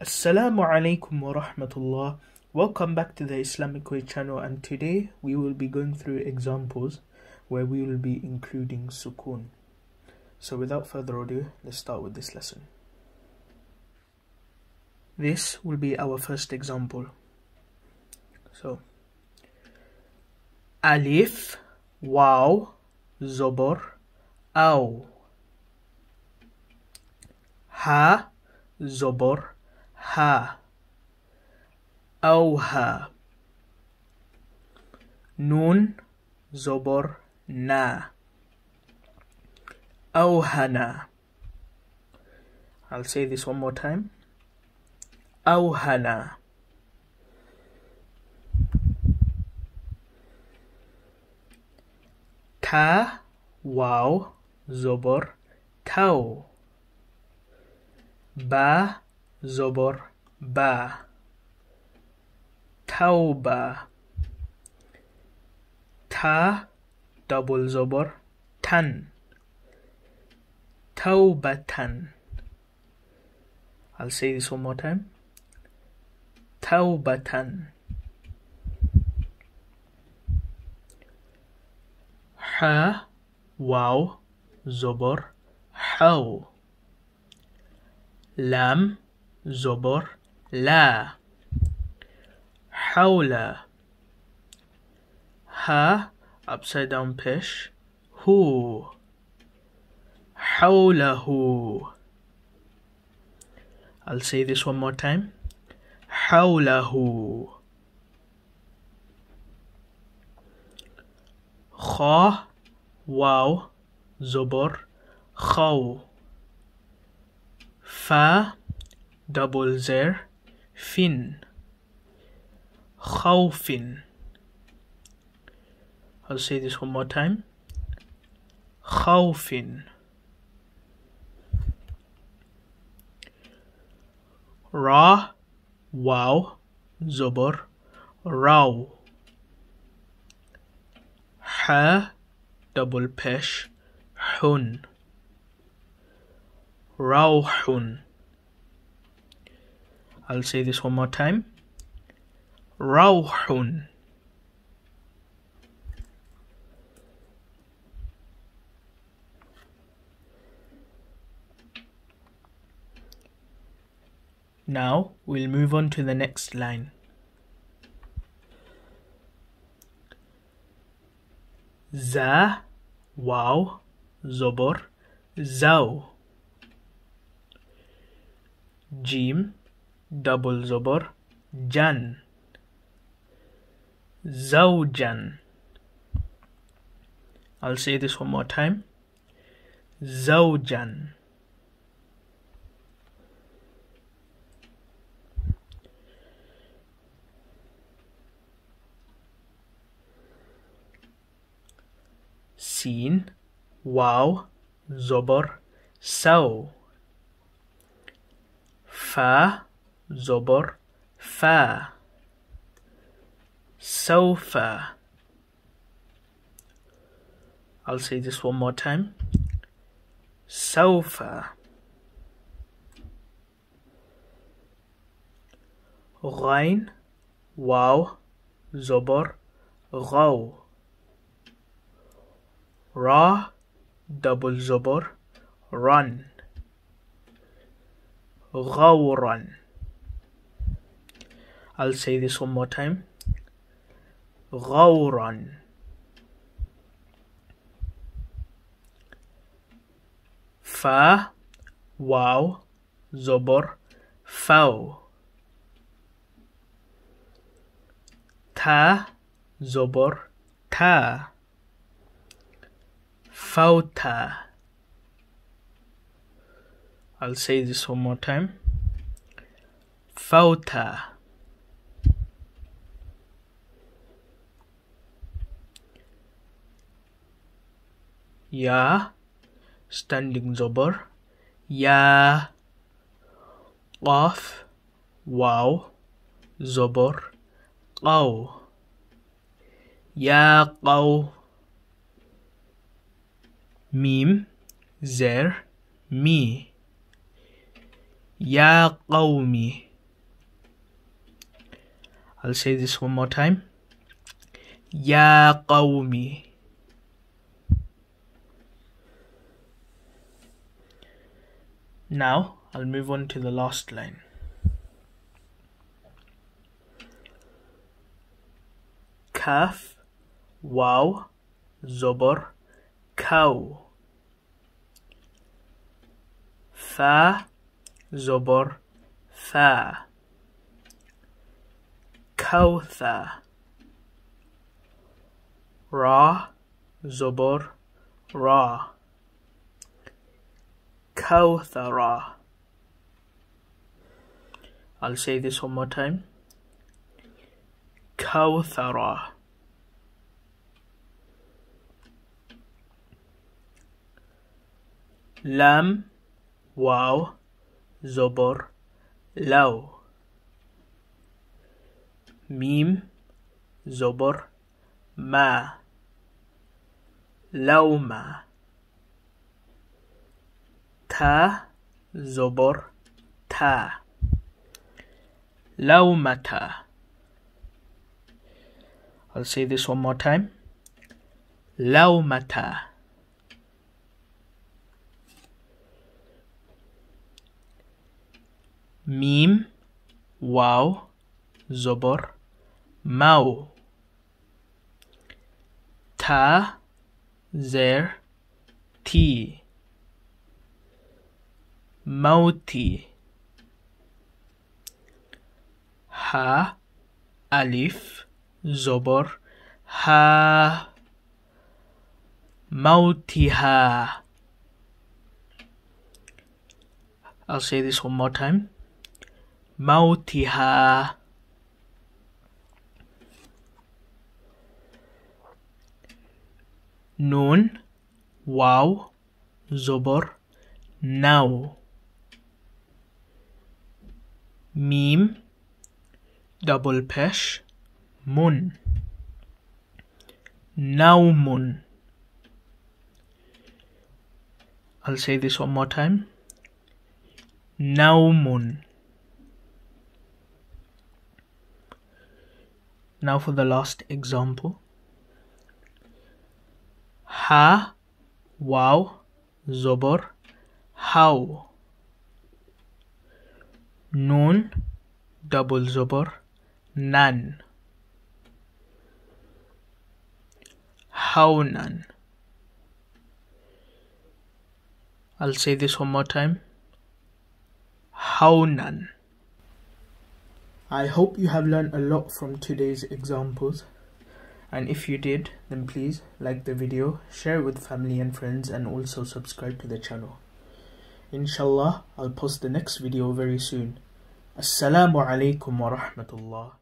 Assalamu alaikum wa rahmatullah. Welcome back to the Islamic Way channel, and today we will be going through examples where we will be including sukun. So, without further ado, let's start with this lesson. This will be our first example. So, Alif, Waw, Zobor, Aw. Ha, Zobor, Ha. Oh her. Nun zobor na. Ohana. I'll say this one more time. Ohana. Ka. waw zobor tau. Ba zobor ba tauba ta double zobor tan taubatan I'll say this one more time. Taubatan ha waw zobor how lam zobor لا حول ها upside down push هو حوله I'll say this one more time حوله خا واو زبر خو فا double zer fin خوف I'll say this one more time خوف را واو زبر راو ح double pesh حن روح I'll say this one more time روح Now we'll move on to the next line. za waw zobor zao. jim double zobor jan zawjan I'll say this one more time. Zawjan seen waw zobor sao, fa زبر فا sofa I'll say this one more time sofa غين واو زبر غو را double زبر run غورا I'll say this one more time غورا فا واو زبر فو تا زبر تا فوتا I'll say this one more time فوتا Ya. Standing zobar Ya. Qaf. Waw Zobar Qaw. Ya Qaw. Mim. Zer. Mi. Ya Qawmi. I'll say this one more time. Ya qawmi. Now I'll move on to the last line. Kaf, waw, zobor, cow. Fa, zobor, fa. Kautha. Ra, zobor, ra. Kawthara. I'll say this one more time. Kawthara. Lam, waw, zobor, law. Mim, zobor, ma. Lauma. Ta, zobor, ta. Laumata. I'll say this one more time. Laumata. Mim, waw, zobor, mau. Ta, zer, ti. Mauti. Ha, alif, zobor, ha. Mautiha. I'll say this one more time. Mautiha. Nun, waw, zobor, now. Mim, double pesh, mun. Naumun. I'll say this one more time. Naumun. Now for the last example. Ha, waw, zobor, how. Nun, double zobor, nan. Haunan. I'll say this one more time. Haunan. I hope you have learned a lot from today's examples. And if you did, then please like the video, share it with family and friends, and also subscribe to the channel. Inshallah, I'll post the next video very soon. Assalamu alaikum wa rahmatullah.